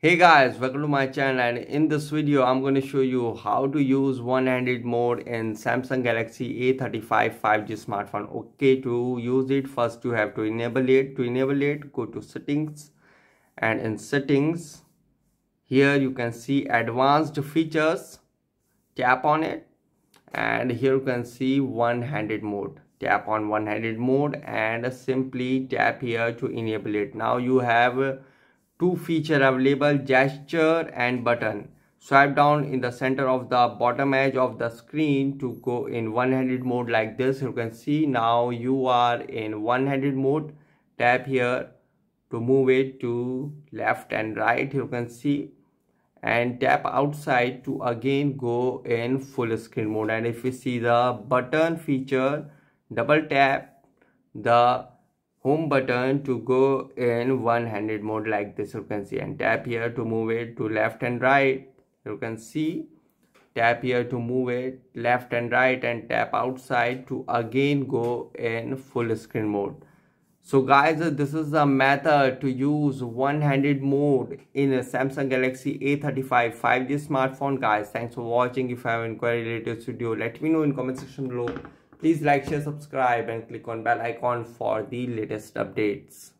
Hey guys, welcome to my channel and in this video I'm going to show you how to use one-handed mode in Samsung Galaxy A35 5G smartphone. Okay, to use it first you have to enable it. To enable it, go to settings and in settings here you can see advanced features. Tap on it and here you can see one-handed mode. Tap on one-handed mode and simply tap here to enable it. Now you have two feature available gesture and button. Swipe down in the center of the bottom edge of the screen to go in one-handed mode like this. You can see now you are in one-handed mode. Tap here to move it to left and right you can see. And tap outside to again go in full screen mode. And if you see the button feature double tap the home button to go in one-handed mode like this. You can see and tap here to move it to left and right. You can see tap here to move it left and right and tap outside to again go in full screen mode. So guys this is the method to use one-handed mode in a samsung galaxy a35 5g smartphone. Guys thanks for watching. If you have any inquiry related to video let me know in comment section below Please like, share, subscribe and click on bell icon for the latest updates.